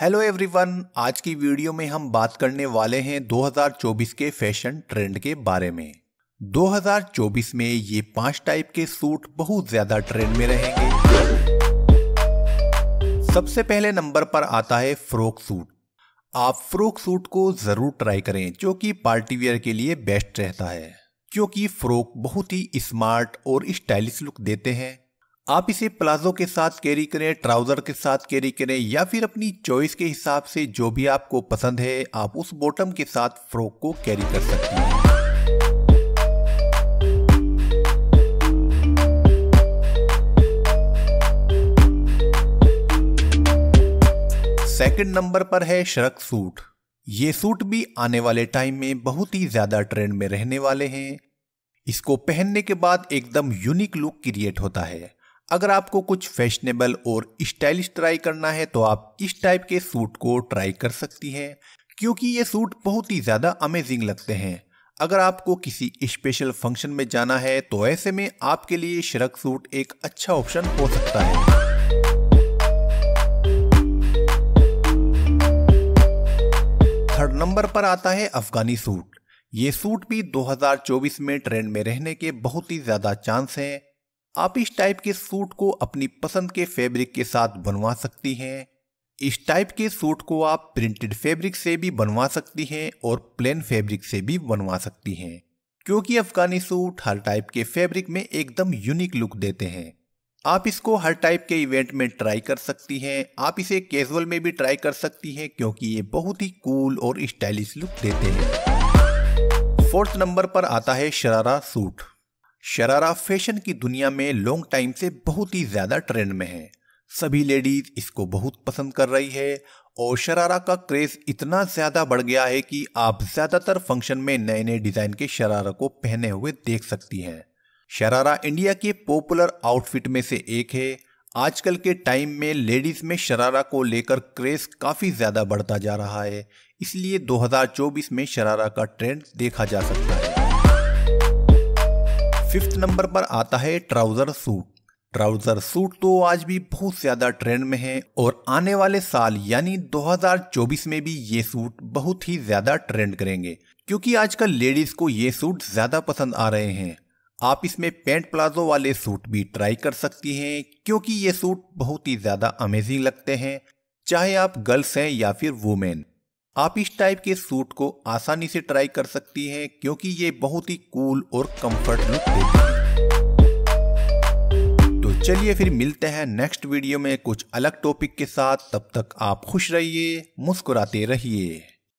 Hello everyone आज की video में हम बात करने वाले हैं 2024 के फ़ैशन ट्रेंड के बारे में। 2024 में ये पाँच टाइप के सूट बहुत ज़्यादा ट्रेंड में रहेंगे। सबसे पहले नंबर पर आता है फ्रॉक सूट। आप फ्रॉक सूट को ज़रूर ट्राई करें, जो कि पार्टी वेयर के लिए बेस्ट रहता है, क्योंकि फ्रॉक बहुत ही स्मार्ट और स्टाइलिश लुक देते हैं। आप इसे प्लाजो के साथ कैरी करें, ट्राउज़र के साथ कैरी करें, या फिर अपनी चॉइस के हिसाब से जो भी आपको पसंद है, आप उस बॉटम के साथ फ्रॉक को कैरी कर सकते हैं। सेकंड नंबर पर है शरक सूट। ये सूट भी आने वाले टाइम में बहुत ही ज़्यादा ट्रेंड में रहने वाले हैं। इसको पहनने के बाद एकदम यूनिक लुक क्रिएट होता है। अगर आपको कुछ फैशनेबल और स्टाइलिश ट्राई करना है तो आप इस टाइप के सूट को ट्राई कर सकती हैं, क्योंकि ये सूट बहुत ही ज़्यादा अमेजिंग लगते हैं। अगर आपको किसी स्पेशल फ़ंक्शन में जाना है तो ऐसे में आपके लिए शरक सूट एक अच्छा ऑप्शन हो सकता है। थर्ड नंबर पर आता है अफगानी सूट। ये सूट भी 2024 में ट्रेंड में रहने के बहुत ही ज़्यादा चांस हैं आप इस टाइप के सूट को अपनी पसंद के फैब्रिक के साथ बनवा सकती हैं। इस टाइप के सूट को आप प्रिंटेड फैब्रिक से भी बनवा सकती हैं और प्लेन फैब्रिक से भी बनवा सकती हैं, क्योंकि अफगानी सूट हर टाइप के फैब्रिक में एकदम यूनिक लुक देते हैं। आप इसको हर टाइप के इवेंट में ट्राई कर सकती हैं। आप इसे कैजुअल में भी ट्राई कर सकती हैं, क्योंकि ये बहुत ही कूल और स्टाइलिश लुक देते हैं। फोर्थ नंबर पर आता है शरारा सूट शरारा फ़ैशन की दुनिया में लॉन्ग टाइम से बहुत ही ज़्यादा ट्रेंड में है। सभी लेडीज़ इसको बहुत पसंद कर रही है और शरारा का क्रेज इतना ज़्यादा बढ़ गया है कि आप ज़्यादातर फ़ंक्शन में नए नए डिज़ाइन के शरारा को पहने हुए देख सकती हैं। शरारा इंडिया के पॉपुलर आउटफिट में से एक है। आजकल के टाइम में लेडीज़ में शरारा को लेकर क्रेज काफ़ी ज़्यादा बढ़ता जा रहा है। इसलिए 2024 में शरारा का ट्रेंड देखा जा सकता है। फिफ्थ नंबर पर आता है ट्राउज़र सूट। ट्राउज़र सूट तो आज भी बहुत ज़्यादा ट्रेंड में है और आने वाले साल यानी 2024 में भी ये सूट बहुत ही ज़्यादा ट्रेंड करेंगे, क्योंकि आजकल लेडीज़ को ये सूट ज़्यादा पसंद आ रहे हैं। आप इसमें पेंट प्लाजो वाले सूट भी ट्राई कर सकती हैं, क्योंकि ये सूट बहुत ही ज़्यादा अमेजिंग लगते हैं, चाहे आप गर्ल्स हैं या फिर वुमेन। आप इस टाइप के सूट को आसानी से ट्राई कर सकती हैं, क्योंकि ये बहुत ही कूल और कंफर्ट लुक देते हैं। तो चलिए फिर मिलते हैं नेक्स्ट वीडियो में कुछ अलग टॉपिक के साथ। तब तक आप खुश रहिए, मुस्कुराते रहिए।